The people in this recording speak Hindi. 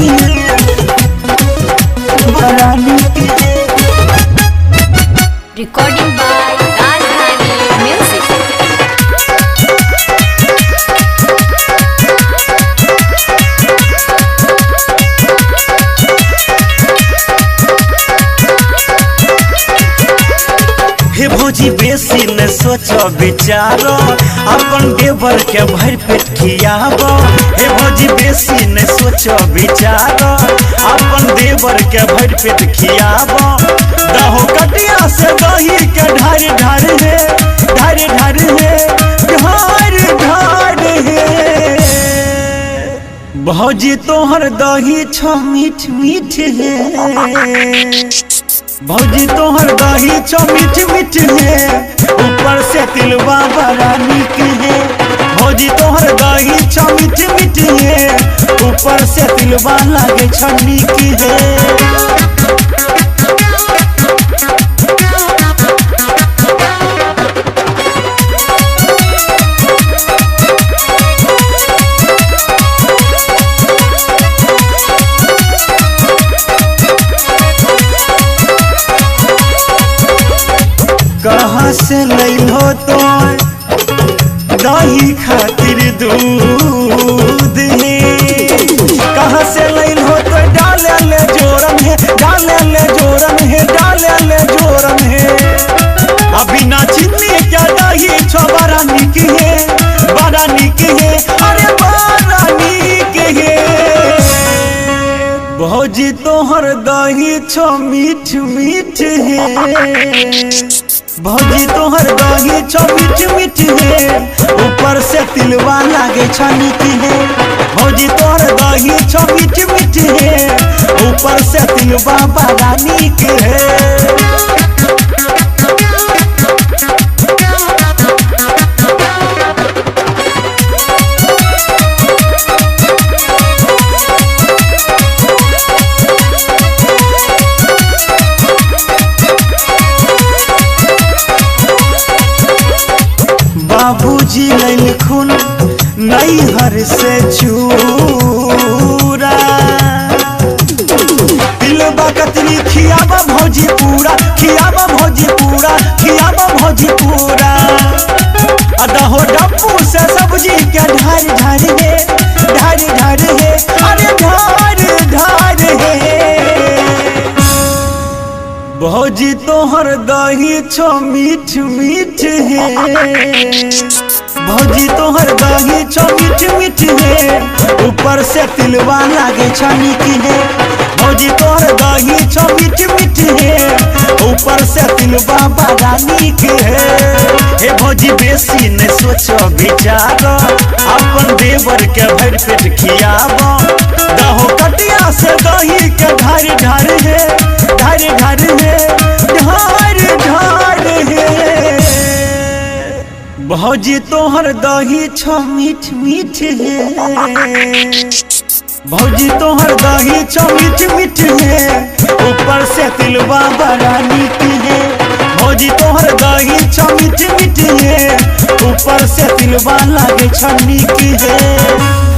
है है Recording by सोचो विचार, अपन देवर के भर पेट खियाब। हे भौजी बेसी न सोच विचार, अपन देवर के भर पेट खियाब। दहो कटिया से दही के ढार ढार है, ढार ढार है। भौजी तोहर दही छो मीठ मीठ है। भौजी तोहर दही छो मीठ मीठ है। ऊपर से तिलवा बड़ा निक है। भौजी तोहर दही छमिच मिटिए ऊपर से तिलवा लागे छ निक है। लैलो तो दही खातिर दूध है। कहाँ से लैलो तो डाले, ले जोरम है, डाले, ले जोरम है, डाले, ले जोरम है। अभी ना चिन्नी, क्या दही छो बड़ा निक है? बड़ा निक है, अरे बड़ा निक है। भौजी तोहर दही छो मीठ मीठ है। भौजी तोहर दही छो मीठ मीठ है। ऊपर से तिलवा लागे छ निक है। भौजी तोहर दही छो मीठ मीठ है। ऊपर से तिलवा बड़ा नीक है। नैहर से चूरा दिलबा कतरी खियाबा भौजी पूरा खियाबा भौजी पूरा खियाबा भौजी पूरा अदहो डब्बू से सब्ज़ी के ढार है ढार भौजी तोहर दही छो, मीठ मीठ है। भौजी तोहर दही छो, मीठ मीठ है। ऊपर से तिलवा लागे छो, निक है। भौजी तोहर दही छो, मीठ मीठ है। ऊपर से तिलवा बड़ा निक है। हे भौजी, बेसी न सोचो विचार अपन देवर के भर पेट खियाब। दहो कटिया से दही के ढार ढार है। ढार भौजी तोहर दही छो मीठ मीठ है। भौजी तोहर दही छो मीठ मीठ है। ऊपर से तिलवा बड़ा नीक है। भौजी तोहर दही छो मीठ मीठ है। ऊपर से तिलवा लागे छो नीक है।